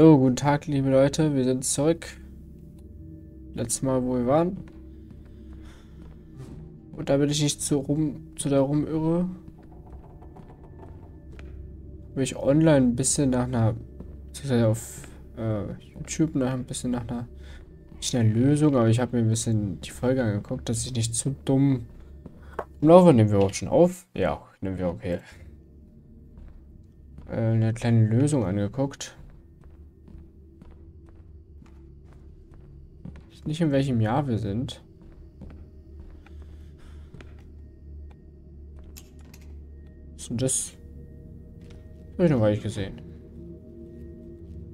So, guten Tag, liebe Leute. Wir sind zurück. Letztes Mal, wo wir waren. Und damit ich nicht zu, rum, zu da rumirre, habe ich online ein bisschen nach einer, beziehungsweise auf äh, YouTube nach ein bisschen nach einer, nicht einer Lösung, aber ich habe mir ein bisschen die Folge angeguckt, dass ich nicht zu dumm laufe. Nehmen wir überhaupt schon auf? Ja, nehmen wir okay. Äh, eine kleine Lösung angeguckt. Nicht, in welchem Jahr wir sind. Was ist denn das? Habe ich noch gar nicht gesehen.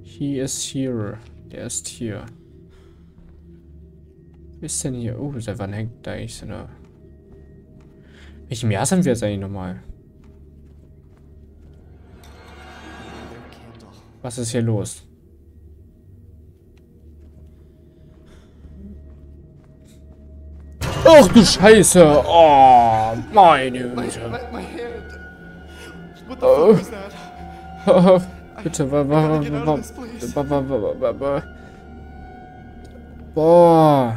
He is here. Der ist hier. Wer ist denn hier? Oh, seit wann hängt da eigentlich so eine... Welchem Jahr sind wir jetzt eigentlich nochmal? Was ist hier los? Ach du Scheiße! Oh, meine Güte. Oh, bitte, wa, wa, wa, wa, Boah.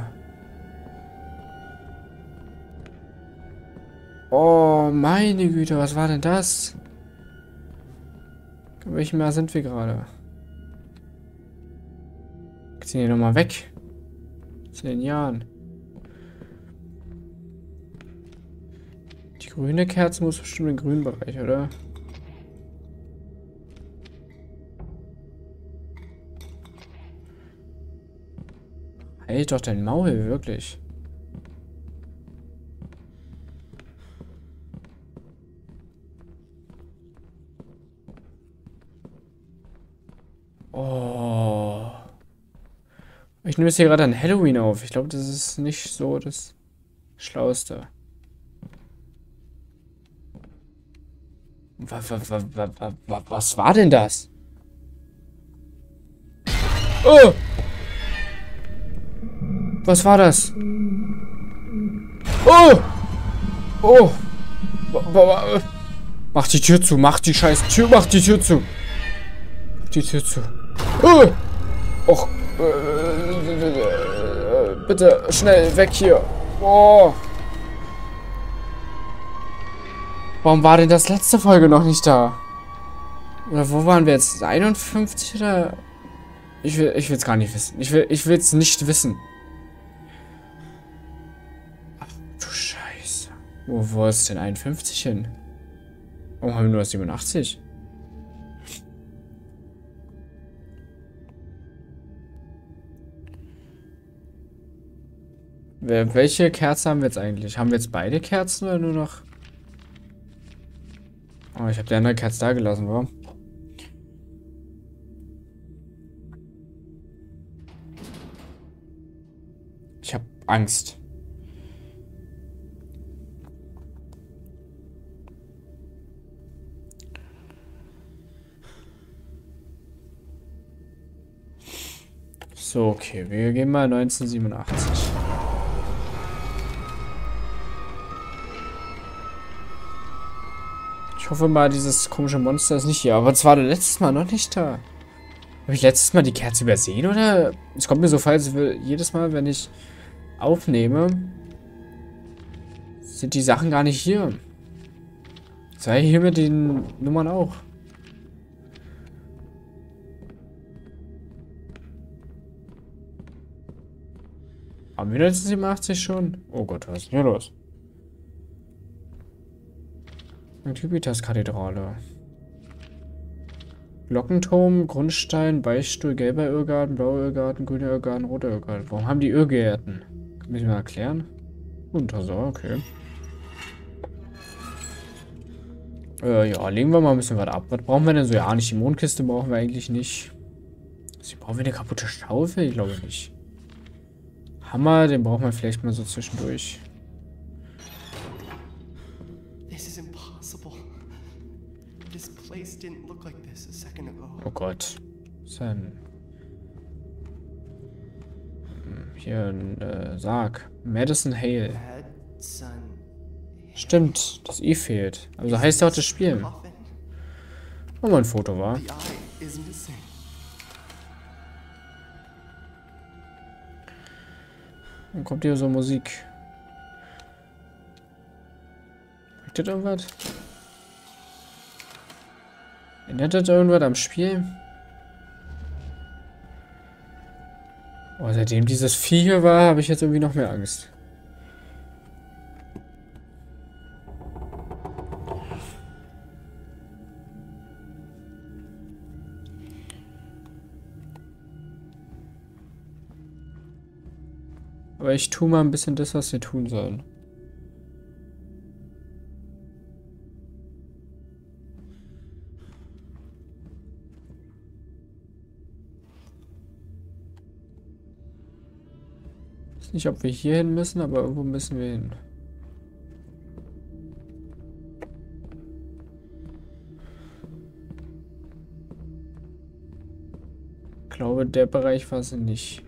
Oh, meine Güte, was war denn das? In welchem Jahr sind wir gerade? Ziehen hier nochmal weg. Zehn Jahren. Grüne Kerze muss bestimmt im grünen Bereich, oder? Halt doch dein Maul, wirklich. Oh. Ich nehme es hier gerade an Halloween auf. Ich glaube, das ist nicht so das Schlauste. Was war denn das? Oh! Was war das? Oh! Oh! Mach die Tür zu, mach die scheiß Tür, mach die Tür zu. Die Tür zu. Oh! Och. Bitte, schnell, weg hier. Oh! Warum war denn das letzte Folge noch nicht da? Oder wo waren wir jetzt? 51 oder? Ich will ich es gar nicht wissen. Ich will ich es nicht wissen. Ach du Scheiße. Wo, wo ist denn 51 hin? Warum haben wir nur 87? Welche Kerze haben wir jetzt eigentlich? Haben wir jetzt beide Kerzen oder nur noch... Oh, ich habe die andere Kerze da gelassen, wa? Ich habe Angst. So, okay, wir gehen mal 1987. hoffe mal, dieses komische Monster ist nicht hier. Aber es war letztes Mal noch nicht da. Habe ich letztes Mal die Kerze übersehen, oder? Es kommt mir so vor, als jedes Mal, wenn ich aufnehme, sind die Sachen gar nicht hier. Sei hier mit den Nummern auch. Haben wir 1987 schon? Oh Gott, was ist denn hier los? Jupiterskathedrale. Glockenturm, Grundstein, Beichtstuhl, gelber Irrgarten, blauer Irrgarten, grüner Irrgarten, roter Irrgarten. Warum haben die Irrgärten? Kann ich mir erklären? Untersau, okay. Äh, ja, legen wir mal ein bisschen was ab. Was brauchen wir denn so? Ja, nicht die Mondkiste brauchen wir eigentlich nicht. Sie brauchen wir eine kaputte Schaufel? Ich glaube nicht. Hammer, den brauchen wir vielleicht mal so zwischendurch. Oh Gott. Sam. Hm, hier ein äh, Sarg. Madison Hale. Stimmt, das E fehlt. Also heißt ja auch das Spiel. Oh, mein Foto war. Dann kommt hier so Musik. Möchtet irgendwas? Ändert das irgendwas am Spiel? Oh, seitdem dieses Vieh hier war, habe ich jetzt irgendwie noch mehr Angst. Aber ich tue mal ein bisschen das, was wir tun sollen. Nicht, ob wir hier hin müssen, aber irgendwo müssen wir hin. Ich glaube, der Bereich war es nicht.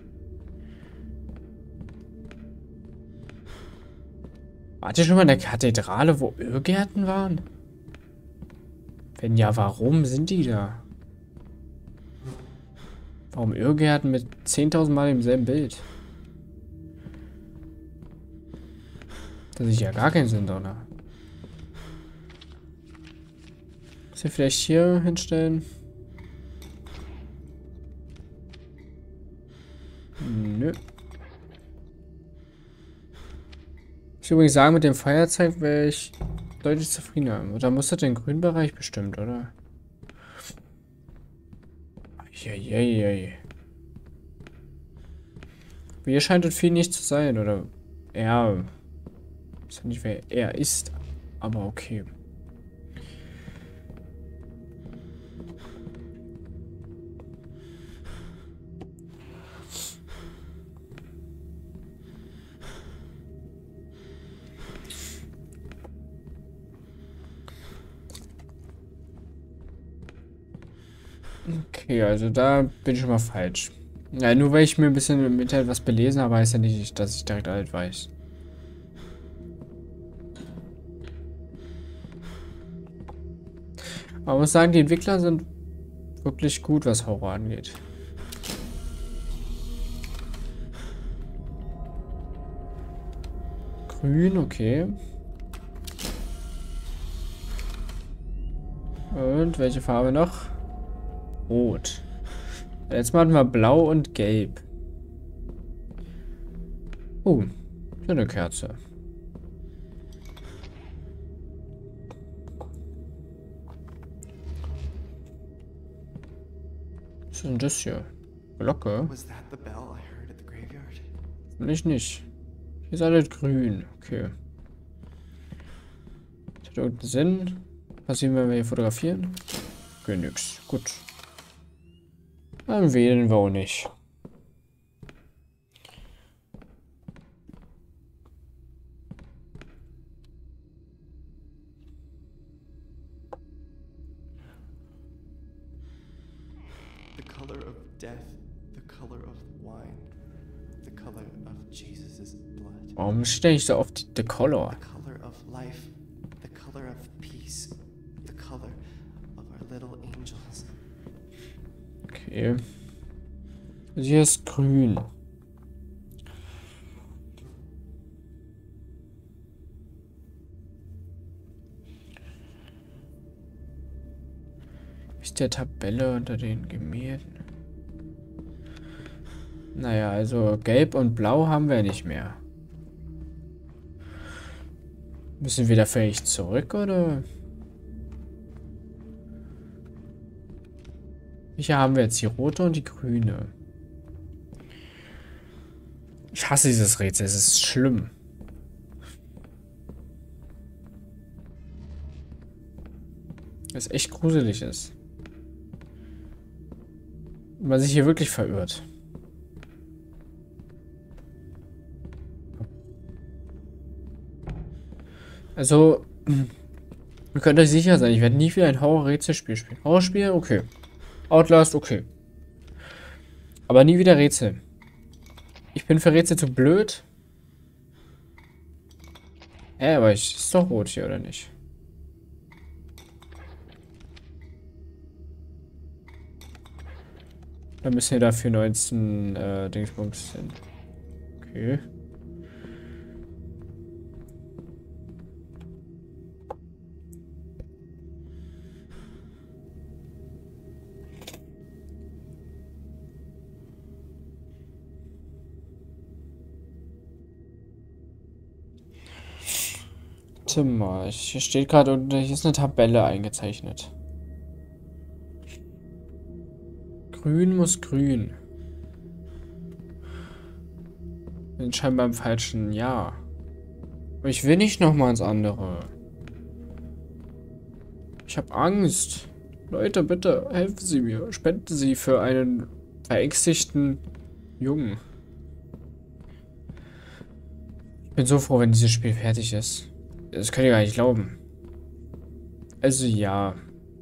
Wart ihr schon mal in der Kathedrale, wo Irrgärten waren? Wenn ja, warum sind die da? Warum Irrgärten mit 10.000 Mal im selben Bild? Das ist ja gar keinen Sinn, oder? Muss ich vielleicht hier hinstellen? Nö. Ich übrigens sagen, mit dem Feuerzeug wäre ich deutlich zufriedener. Oder muss das den grünen Bereich bestimmt, oder? Eieiei. Hier scheint das viel nicht zu sein, oder? Er. Ich weiß nicht, wer er ist, aber okay. Okay, also da bin ich schon mal falsch. Ja, nur weil ich mir ein bisschen im Internet was belesen habe, heißt ja nicht, dass ich direkt alles weiß. Ich muss sagen, die Entwickler sind wirklich gut, was Horror angeht. Grün, okay. Und welche Farbe noch? Rot. Jetzt machen wir blau und gelb. Oh, schöne Kerze. Ist denn das hier? Glocke? Ich nicht. Hier ist alles grün. Okay. Das hat irgendeinen Sinn. Was sehen wir, wenn wir hier fotografieren? Okay, nix. Gut. Dann wählen wir auch nicht. Warum stelle ich so oft the color? The color of life, the color of peace, the color of our little angels. Okay. Also hier ist grün. Ist der Tabelle unter den Gemälden? Naja, also gelb und blau haben wir nicht mehr. Müssen wir da vielleicht zurück, oder? Welche haben wir jetzt? Die rote und die grüne. Ich hasse dieses Rätsel. Es ist schlimm. Es echt gruselig ist. Man sich hier wirklich verirrt. Also, ihr könnt euch sicher sein, ich werde nie wieder ein Horror-Rätselspiel spielen. Horrorspiel? Okay. Outlast, okay. Aber nie wieder Rätsel. Ich bin für Rätsel zu blöd. Hä, aber ich ist doch rot hier, oder nicht? Dann müssen wir dafür 19 äh, Dingsbums hin. Okay. Warte mal. Hier steht gerade, hier ist eine Tabelle eingezeichnet. Grün muss grün. Bin scheinbar im falschen Jahr. Ich will nicht nochmal ins andere. Ich habe Angst. Leute, bitte helfen Sie mir. Spenden Sie für einen verängstigten Jungen. Ich bin so froh, wenn dieses Spiel fertig ist. Das könnt ihr gar nicht glauben. Also ja,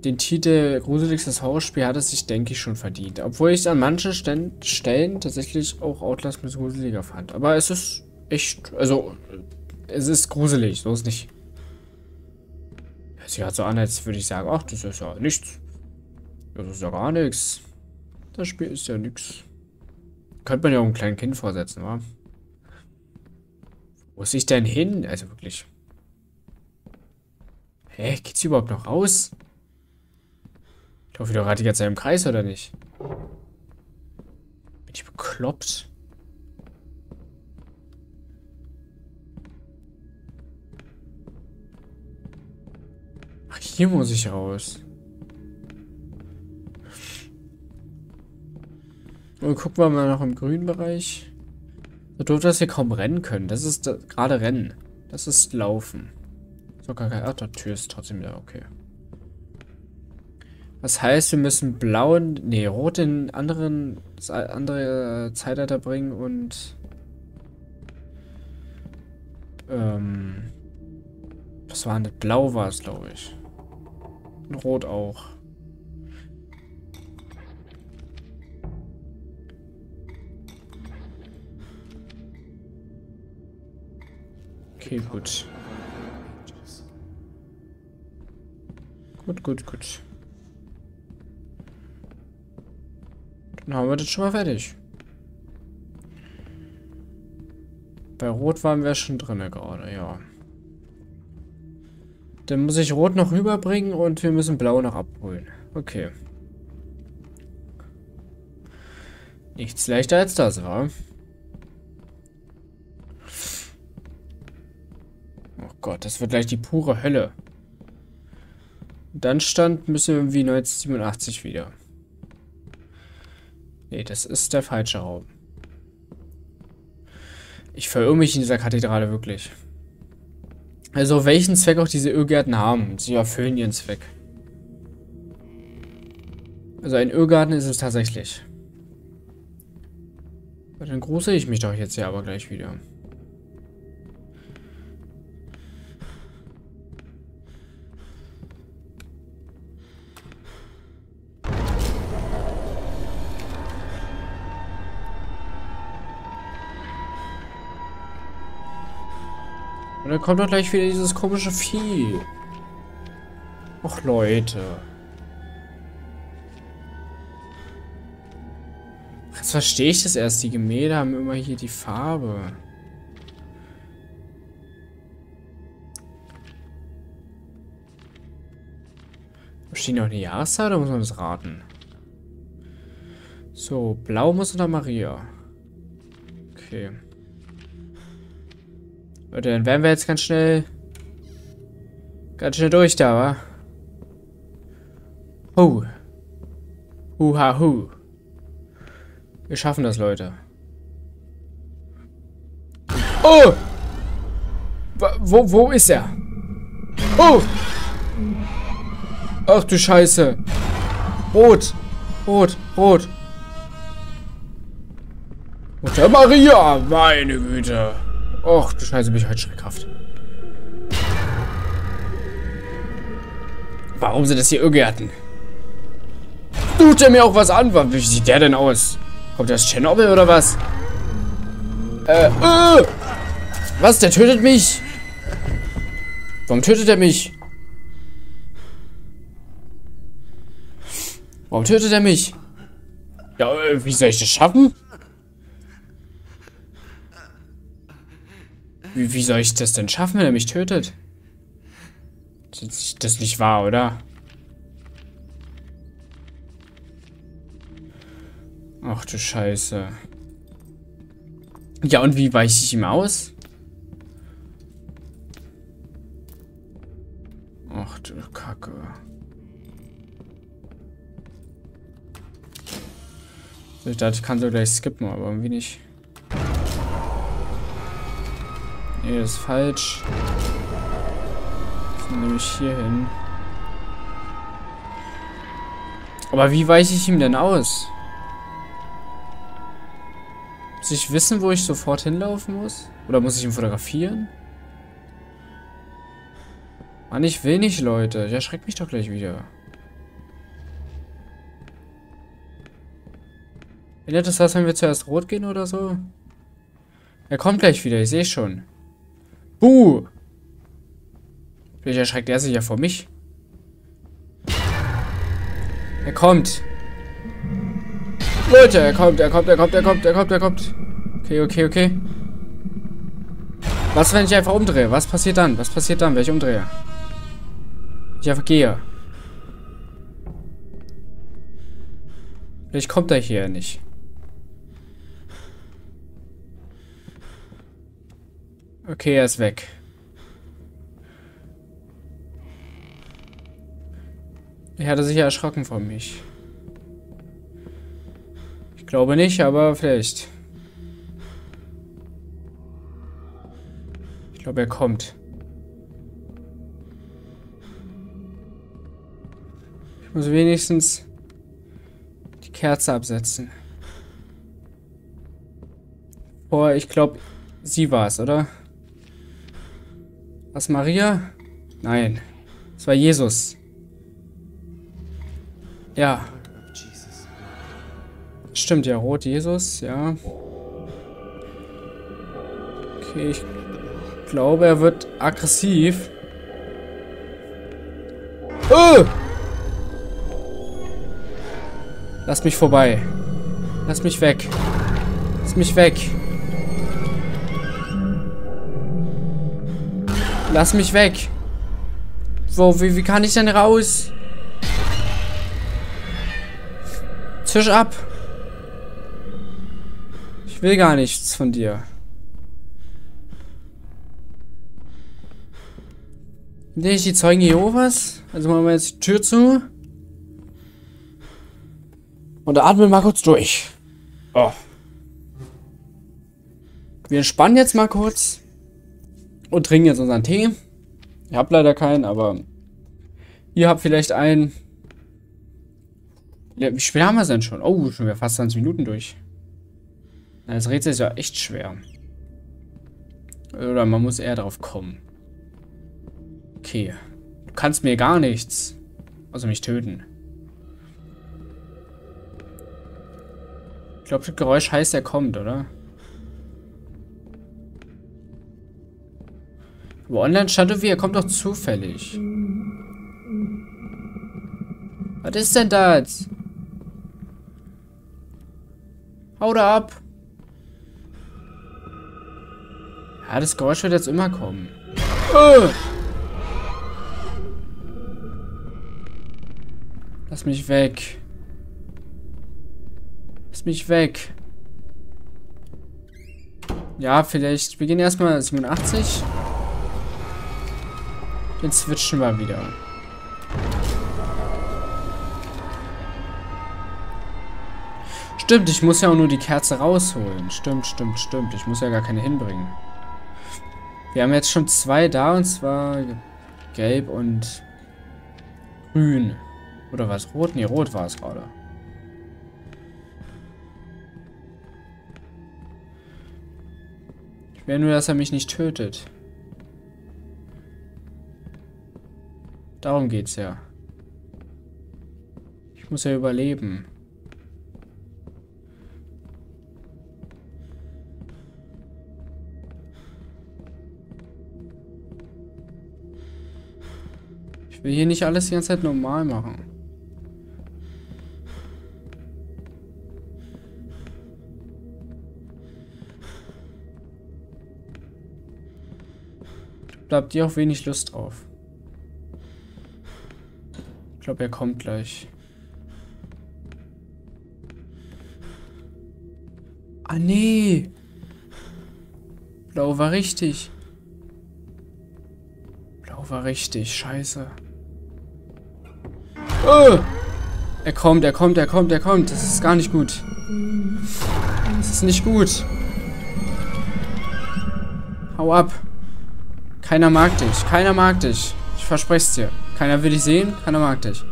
den Titel Gruseligstes Horrorspiel hat es sich, denke ich, schon verdient. Obwohl ich es an manchen Stellen tatsächlich auch Outlast mit gruseliger fand. Aber es ist echt, also, es ist gruselig, so ist nicht. Hört sich so an, als würde ich sagen, ach, das ist ja nichts. Das ist ja gar nichts. Das Spiel ist ja nichts. Könnte man ja auch einem kleinen Kind vorsetzen, wa? Wo ist ich denn hin? Also wirklich. Hä, geht's überhaupt noch raus? Ich laufe wieder gerade die ganze Zeit im Kreis, oder nicht? Bin ich bekloppt? Ach, hier muss ich raus. Und gucken wir mal noch im grünen Bereich. So doof, dass wir kaum rennen können. Das ist gerade Rennen. Das ist Laufen. Sogar kein. Ach, die Tür ist trotzdem wieder okay. Das heißt, wir müssen blauen, nee, rot in anderen, andere Zeitalter bringen und ähm, was war denn? Blau war es, glaube ich. Und rot auch. Okay, gut. Gut, gut, gut. Dann haben wir das schon mal fertig. Bei Rot waren wir schon drin gerade, ja. Dann muss ich Rot noch rüberbringen und wir müssen Blau noch abholen. Okay. Nichts leichter als das, war. Gott, das wird gleich die pure Hölle. Dann stand, müssen wir wie 1987 wieder. Nee, das ist der falsche Raum. Ich verirre mich in dieser Kathedrale wirklich. Also, welchen Zweck auch diese Irrgärten haben. Sie erfüllen ihren Zweck. Also, ein Irrgarten ist es tatsächlich. Dann grusel ich mich doch jetzt ja aber gleich wieder. Und dann kommt doch gleich wieder dieses komische Vieh. Och, Leute. Jetzt verstehe ich das erst. Die Gemälde haben immer hier die Farbe. Steht noch eine Jahreszahl oder muss man das raten? So, blau muss unter Maria. Okay. Leute, dann werden wir jetzt ganz schnell... Ganz schnell durch da, wa? Hu. Huha hu. Wir schaffen das, Leute. Oh! Wo, wo ist er? Oh! Ach du Scheiße. Rot. Rot. Rot. Mutter Maria, meine Güte. Och, du Scheiße, bin ich heute schreckhaft. Warum sind das hier Irrgärten? Tut er mir auch was an? Wie sieht der denn aus? Kommt der aus Tschernobyl oder was? Äh, äh! Was? Der tötet mich? Warum tötet er mich? Warum tötet er mich? Ja, äh, wie soll ich das schaffen? Wie, wie soll ich das denn schaffen, wenn er mich tötet? Das ist nicht wahr, oder? Ach du Scheiße. Ja, und wie weiche ich ihm aus? Ach du Kacke. Ich dachte, ich kann so gleich skippen, aber irgendwie nicht. Nee, das ist falsch. Das nehme ich hier hin. Aber wie weiche ich ihm denn aus? Muss ich wissen, wo ich sofort hinlaufen muss? Oder muss ich ihn fotografieren? Mann, ich will nicht, Leute. Der schreckt mich doch gleich wieder. Ändert das was, wenn wir zuerst rot gehen oder so? Er kommt gleich wieder, ich sehe schon. Buh! Vielleicht erschreckt er sich ja vor mich. Er kommt. Leute, er kommt, er kommt, er kommt, er kommt, er kommt, er kommt. Okay, okay, okay. Was, wenn ich einfach umdrehe? Was passiert dann? Was passiert dann, wenn ich umdrehe? Ich einfach gehe. Vielleicht kommt er hier nicht. Okay, er ist weg. Er hatte sich ja erschrocken von mich. Ich glaube nicht, aber vielleicht. Ich glaube, er kommt. Ich muss wenigstens die Kerze absetzen. Boah, ich glaube, sie war es, oder? Was, Maria? Nein. Es war Jesus. Ja. Stimmt, ja, rot Jesus, ja. Okay, ich glaube, er wird aggressiv. Oh! Lass mich vorbei. Lass mich weg. Lass mich weg. Lass mich weg. Wo, wie, wie kann ich denn raus? Tisch ab. Ich will gar nichts von dir. Bin ich die Zeugen Jehovas? Also machen wir jetzt die Tür zu. Und atmen mal kurz durch. Oh. Wir entspannen jetzt mal kurz. Und trinken jetzt unseren Tee. Ich habe leider keinen, aber ihr habt vielleicht einen. Ja, wie schwer haben wir es denn schon? Oh, schon wieder fast 20 Minuten durch. Das Rätsel ist ja echt schwer. Oder man muss eher drauf kommen. Okay. Du kannst mir gar nichts. Außer mich töten. Ich glaube, das Geräusch heißt, er kommt, oder? Aber online stand wie, er kommt doch zufällig. Was ist denn das? Hau da ab. Ja, das Geräusch wird jetzt immer kommen. Oh! Lass mich weg. Lass mich weg. Ja, vielleicht. Wir gehen erstmal 87. Dann switchen wir wieder. Stimmt, ich muss ja auch nur die Kerze rausholen. Stimmt, stimmt, stimmt. Ich muss ja gar keine hinbringen. Wir haben jetzt schon zwei da und zwar gelb und grün. Oder was? Rot? Nee, rot war es gerade. Ich will nur, dass er mich nicht tötet. Darum geht's ja. Ich muss ja überleben. Ich will hier nicht alles die ganze Zeit normal machen. Habt ihr auch wenig Lust drauf. Ich glaube, er kommt gleich. Ah, nee. Blau war richtig. Blau war richtig. Scheiße. Oh! Er kommt, er kommt, er kommt, er kommt. Das ist gar nicht gut. Das ist nicht gut. Hau ab. Keiner mag dich. Keiner mag dich. Ich verspreche es dir. Keiner will dich sehen. Keiner mag dich.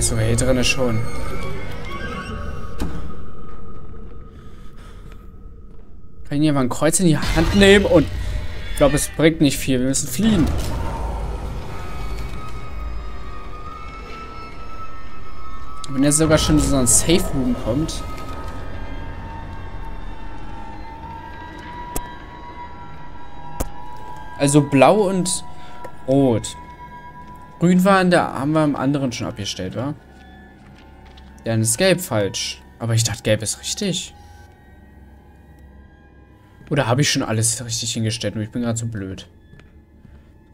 Sogar hier drinne schon. Kann ich hier mal ein Kreuz in die Hand nehmen und... Ich glaube, es bringt nicht viel. Wir müssen fliehen. Wenn jetzt sogar schon so ein Safe Room kommt. Also blau und rot. Grün war in der, haben wir im anderen schon abgestellt, wa? Dann ist gelb falsch. Aber ich dachte, gelb ist richtig. Oder habe ich schon alles richtig hingestellt und ich bin gerade so blöd.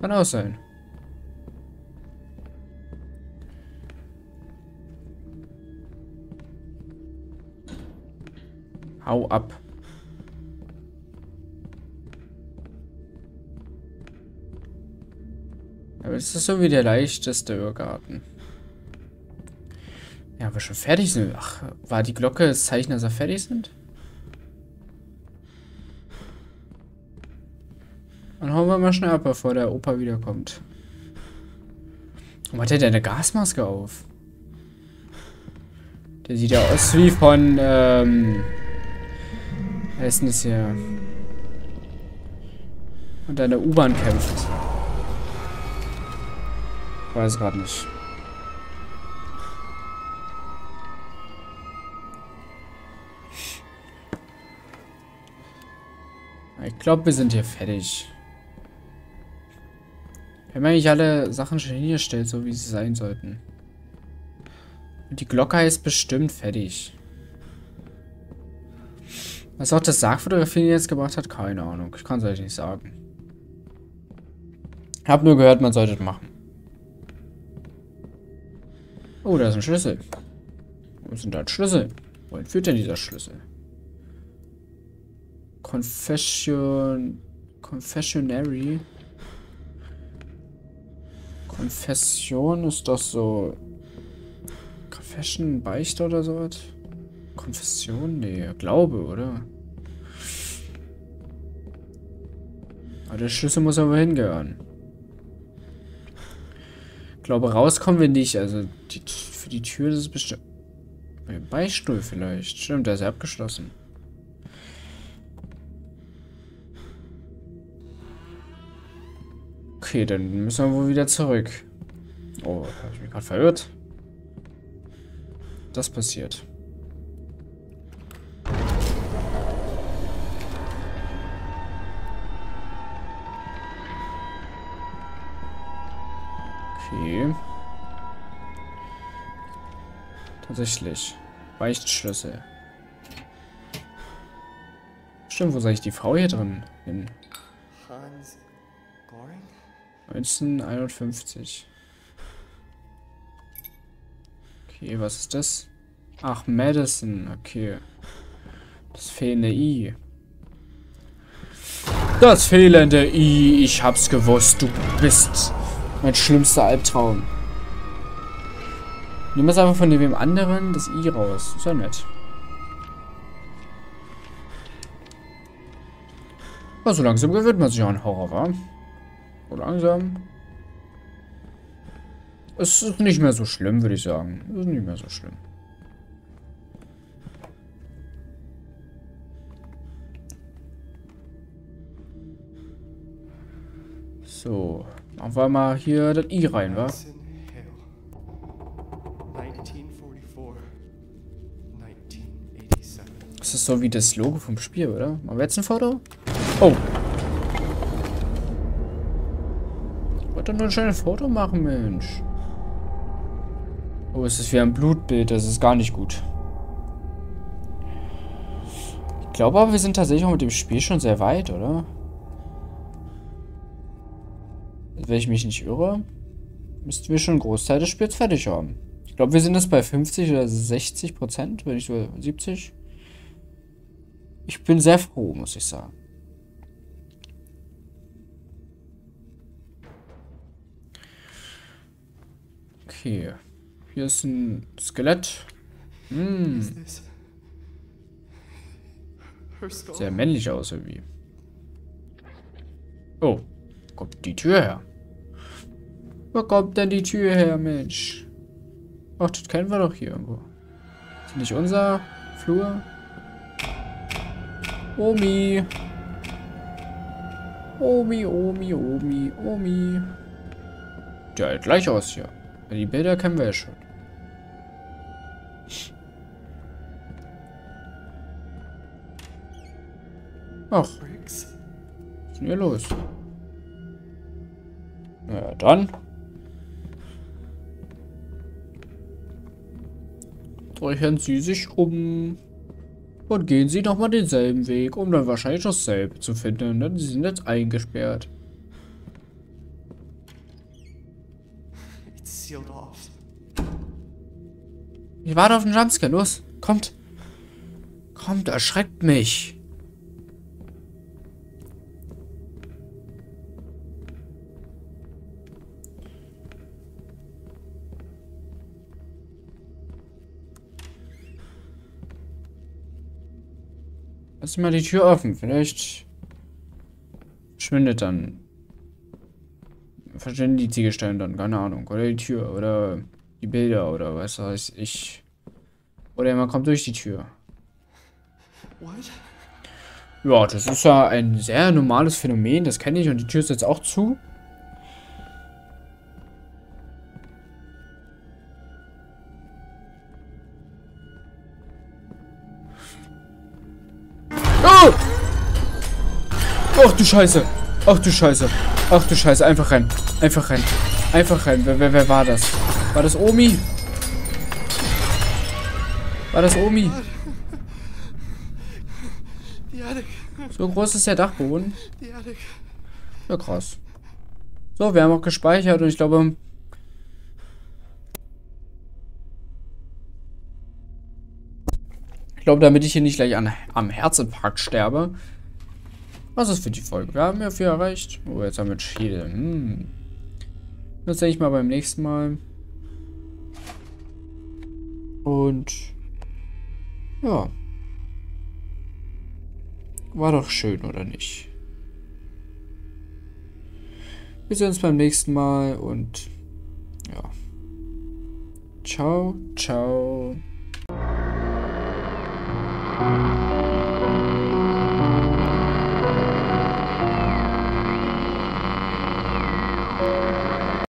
Kann auch sein. Hau ab. Ist so wie der leichteste Irrgarten. Ja, wir schon fertig sind. Ach, war die Glocke das Zeichen, dass wir fertig sind? Dann hauen wir mal schnell ab, bevor der Opa wiederkommt. Warum hat der denn eine Gasmaske auf? Der sieht ja aus wie von, ähm... Wer ist denn das hier? Und eine U-Bahn kämpft. Weiß gerade nicht. Ich glaube, wir sind hier fertig. Wir haben eigentlich alle Sachen schon hingestellt, so wie sie sein sollten. Und die Glocke ist bestimmt fertig. Was auch das Sargfotografieren jetzt gebracht hat, keine Ahnung. Ich kann es euch nicht sagen. Ich habe nur gehört, man sollte es machen. Oh, da ist ein Schlüssel. Wo sind da Schlüssel? Wohin führt denn dieser Schlüssel? Confession... Confessionary. Konfession ist doch so... Confession, Beichte oder sowas? Konfession? Nee, Glaube, oder? Aber der Schlüssel muss aber hingehören. Ich glaube, rauskommen wir nicht. Also, die, für die Tür ist es bestimmt... Beistuhl vielleicht. Stimmt, der ist ja abgeschlossen. Okay, dann müssen wir wohl wieder zurück. Oh, habe ich mich gerade verirrt? Das passiert. Tatsächlich. Beichtschlüssel. Stimmt, wo soll ich die Frau hier drin hin? Hans Goring? 1951. Okay, was ist das? Ach, Madison. Okay. Das fehlende I. Das fehlende I. Ich hab's gewusst. Du bist mein schlimmster Albtraum. Nimm es einfach von dem anderen das I raus. Ist ja nett. Aber so langsam gewöhnt man sich an Horror, wa? So langsam. Es ist nicht mehr so schlimm, würde ich sagen. Es ist nicht mehr so schlimm. So. Machen wir mal hier das I rein, wa? Ist so wie das Logo vom Spiel, oder? Machen wir jetzt ein Foto? Oh. Ich wollte nur ein schönes Foto machen, Mensch. Oh, es ist wie ein Blutbild. Das ist gar nicht gut. Ich glaube aber, wir sind tatsächlich auch mit dem Spiel schon sehr weit, oder? Wenn ich mich nicht irre, müssten wir schon einen Großteil des Spiels fertig haben. Ich glaube, wir sind jetzt bei 50 oder 60 Prozent, wenn nicht so 70. Ich bin sehr froh, muss ich sagen. Okay. Hier ist ein Skelett. Hm, sehr männlich aus irgendwie. Oh, kommt die Tür her. Wo kommt denn die Tür her, Mensch? Ach, das kennen wir doch hier irgendwo. Ist nicht unser Flur? Omi. Omi, Omi, Omi, Omi. Der hält gleich aus hier. Die Bilder kennen wir ja schon. Ach, was ist denn hier los? Na ja, dann. Drehen Sie sich um. Und gehen Sie nochmal denselben Weg, um dann wahrscheinlich dasselbe zu finden. Denn Sie sind jetzt eingesperrt. Ich warte auf den Jumpscare. Los, kommt. Kommt, erschreckt mich. Lass mal die Tür offen. Vielleicht verschwindet dann. Verschwinden die Ziegelsteine dann, keine Ahnung. Oder die Tür oder die Bilder oder was weiß ich. Oder man kommt durch die Tür. What? Ja, das ist ja ein sehr normales Phänomen, das kenne ich und die Tür ist jetzt auch zu. Scheiße! Ach du Scheiße! Ach du Scheiße! Einfach rennen! Einfach rennen! Einfach rennen! Wer, wer, wer war das? War das Omi? War das Omi? So groß ist der Dachboden. Ja, krass. So, wir haben auch gespeichert und ich glaube. Ich glaube, damit ich hier nicht gleich an, am Herzinfarkt sterbe. Was ist für die Folge? Wir haben ja viel erreicht. Oh, jetzt haben wir Schild. Hm. Das denke ich mal beim nächsten Mal. Und ja. War doch schön, oder nicht? Wir sehen uns beim nächsten Mal und ja. Ciao, ciao.